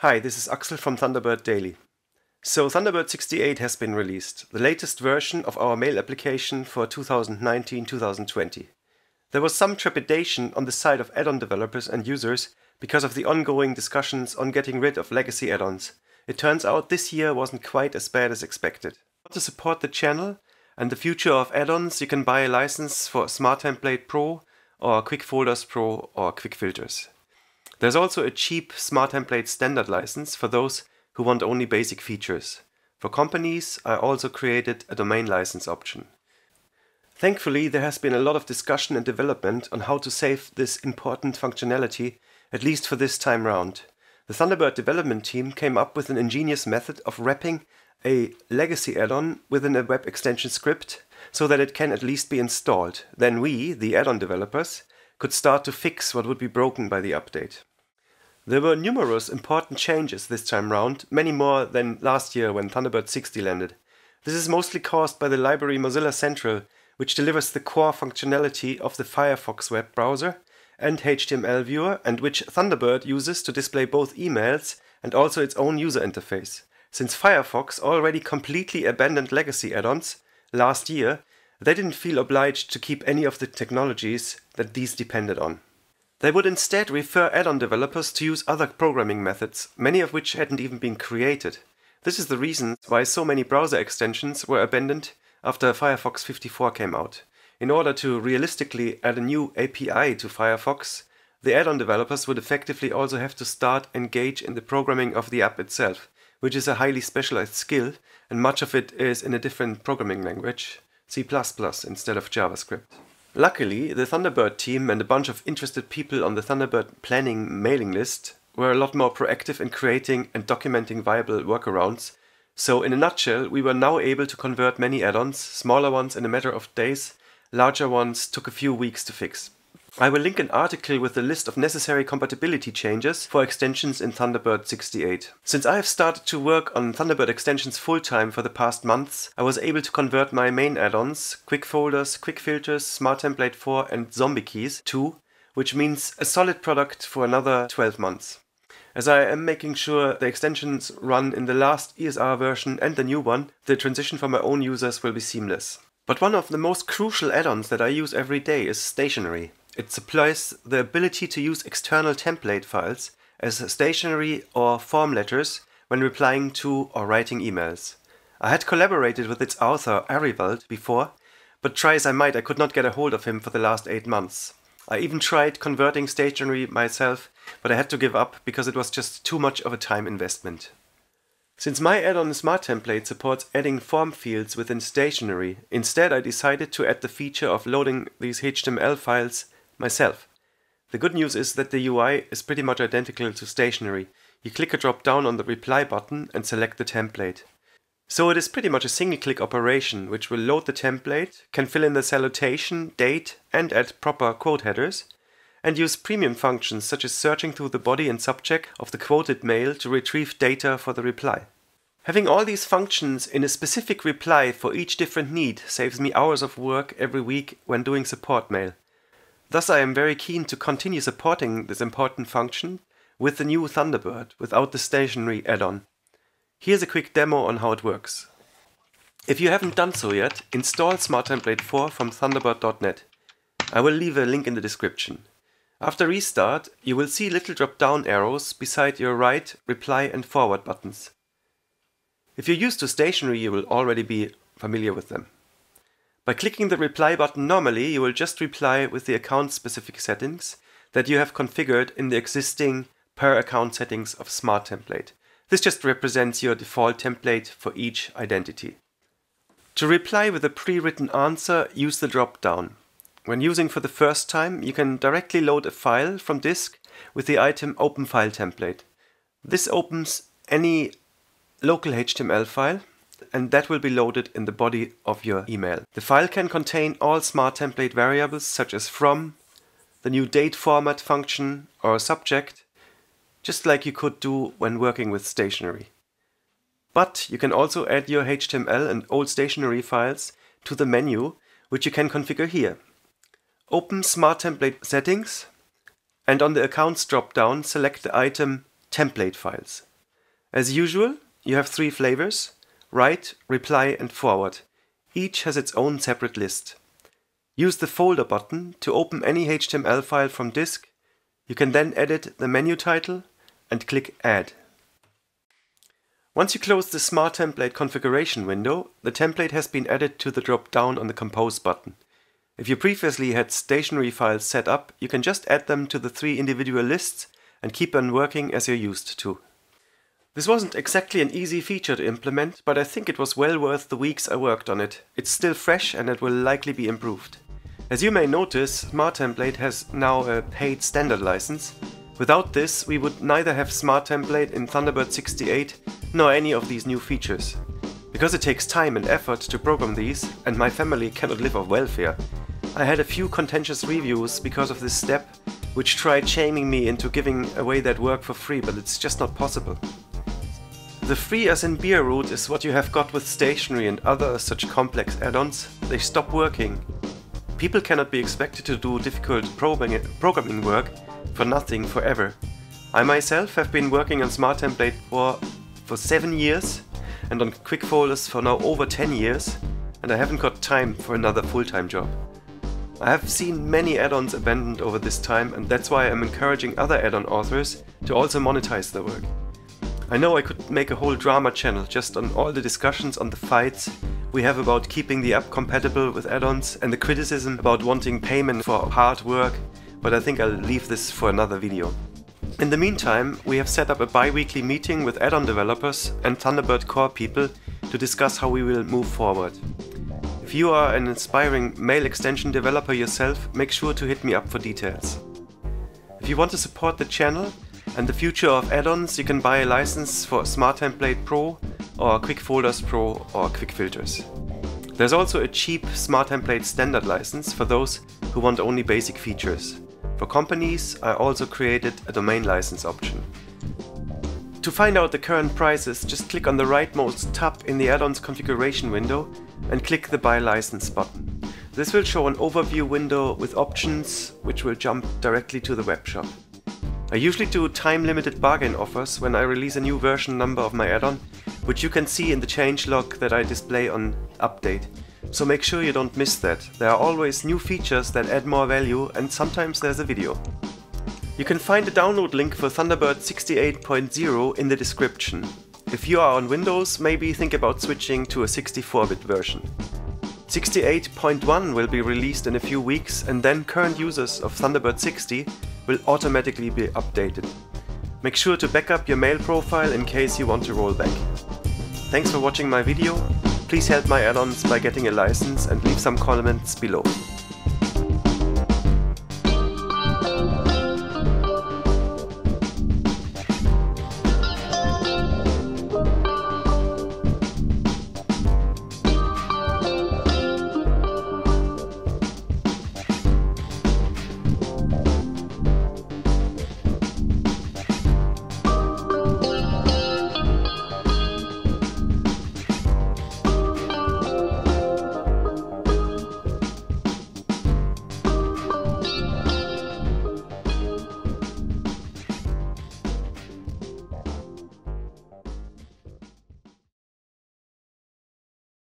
Hi, this is Axel from Thunderbird Daily. So, Thunderbird 68 has been released, the latest version of our mail application for 2019 2020. There was some trepidation on the side of add on developers and users because of the ongoing discussions on getting rid of legacy add ons. It turns out this year wasn't quite as bad as expected. To support the channel and the future of add ons, you can buy a license for Smart Template Pro or Quick Folders Pro or Quick Filters. There's also a cheap Smart Template standard license for those who want only basic features. For companies, I also created a domain license option. Thankfully, there has been a lot of discussion and development on how to save this important functionality, at least for this time round. The Thunderbird development team came up with an ingenious method of wrapping a legacy add-on within a web extension script so that it can at least be installed. Then we, the add-on developers, could start to fix what would be broken by the update. There were numerous important changes this time round, many more than last year when Thunderbird 60 landed. This is mostly caused by the library Mozilla Central, which delivers the core functionality of the Firefox web browser and HTML viewer, and which Thunderbird uses to display both emails and also its own user interface. Since Firefox already completely abandoned legacy add ons last year, they didn't feel obliged to keep any of the technologies that these depended on. They would instead refer add on developers to use other programming methods, many of which hadn't even been created. This is the reason why so many browser extensions were abandoned after Firefox 54 came out. In order to realistically add a new API to Firefox, the add on developers would effectively also have to start engage in the programming of the app itself, which is a highly specialized skill, and much of it is in a different programming language. C++ instead of JavaScript. Luckily, the Thunderbird team and a bunch of interested people on the Thunderbird planning mailing list were a lot more proactive in creating and documenting viable workarounds. So, in a nutshell, we were now able to convert many add ons, smaller ones in a matter of days, larger ones took a few weeks to fix. I will link an article with a list of necessary compatibility changes for extensions in Thunderbird 68. Since I have started to work on Thunderbird extensions full time for the past months, I was able to convert my main add ons, Quick Folders, Quick Filters, Smart Template 4, and Zombie Keys to, which means a solid product for another 12 months. As I am making sure the extensions run in the last ESR version and the new one, the transition for my own users will be seamless. But one of the most crucial add ons that I use every day is stationery. It supplies the ability to use external template files as stationery or form letters when replying to or writing emails. I had collaborated with its author Arivald before, but try as I might, I could not get a hold of him for the last eight months. I even tried converting stationery myself, but I had to give up because it was just too much of a time investment. Since my add-on Smart Template supports adding form fields within stationery, instead I decided to add the feature of loading these HTML files myself. The good news is that the UI is pretty much identical to stationery. You click a drop down on the reply button and select the template. So it is pretty much a single click operation which will load the template, can fill in the salutation, date, and add proper quote headers, and use premium functions such as searching through the body and subject of the quoted mail to retrieve data for the reply. Having all these functions in a specific reply for each different need saves me hours of work every week when doing support mail. Thus, I am very keen to continue supporting this important function with the new Thunderbird without the stationery add-on. Here's a quick demo on how it works. If you haven't done so yet, install Smart Template 4 from thunderbird.net. I will leave a link in the description. After restart, you will see little drop-down arrows beside your write, reply and forward buttons. If you're used to stationery, you will already be familiar with them. By clicking the reply button normally, you will just reply with the account specific settings that you have configured in the existing per account settings of Smart Template. This just represents your default template for each identity. To reply with a pre-written answer, use the drop-down. When using for the first time, you can directly load a file from disk with the item Open File Template. This opens any local HTML file and that will be loaded in the body of your email. The file can contain all smart template variables such as from, the new date format function or subject, just like you could do when working with stationery. But you can also add your HTML and old stationery files to the menu, which you can configure here. Open Smart Template Settings and on the Accounts drop-down select the item template files. As usual, you have three flavors write, reply, and forward. Each has its own separate list. Use the folder button to open any HTML file from disk. You can then edit the menu title and click Add. Once you close the Smart Template configuration window, the template has been added to the drop-down on the Compose button. If you previously had stationery files set up, you can just add them to the three individual lists and keep on working as you're used to. This wasn't exactly an easy feature to implement, but I think it was well worth the weeks I worked on it. It's still fresh and it will likely be improved. As you may notice, Smart Template has now a paid standard license. Without this, we would neither have Smart Template in Thunderbird 68 nor any of these new features. Because it takes time and effort to program these, and my family cannot live off welfare, I had a few contentious reviews because of this step, which tried shaming me into giving away that work for free, but it's just not possible. The free as in beer route is what you have got with stationery and other such complex add-ons. They stop working. People cannot be expected to do difficult programming work for nothing forever. I myself have been working on Smart Template for, for 7 years and on Quick Folders for now over 10 years and I haven't got time for another full-time job. I have seen many add-ons abandoned over this time and that's why I'm encouraging other add-on authors to also monetize their work. I know I could make a whole drama channel just on all the discussions on the fights we have about keeping the app compatible with add-ons and the criticism about wanting payment for hard work, but I think I'll leave this for another video. In the meantime, we have set up a bi-weekly meeting with add-on developers and Thunderbird core people to discuss how we will move forward. If you are an inspiring mail extension developer yourself, make sure to hit me up for details. If you want to support the channel, and the future of add-ons, you can buy a license for Smart Template Pro or Quick Folders Pro or Quick Filters. There's also a cheap Smart Template standard license for those who want only basic features. For companies, I also created a domain license option. To find out the current prices, just click on the rightmost tab in the add-ons configuration window and click the Buy License button. This will show an overview window with options which will jump directly to the webshop. I usually do time-limited bargain offers when I release a new version number of my add-on, which you can see in the changelog that I display on Update. So make sure you don't miss that. There are always new features that add more value and sometimes there's a video. You can find the download link for Thunderbird 68.0 in the description. If you are on Windows, maybe think about switching to a 64-bit version. 68.1 will be released in a few weeks and then current users of Thunderbird 60 will automatically be updated. Make sure to back up your mail profile in case you want to roll back. Thanks for watching my video, please help my add-ons by getting a license and leave some comments below.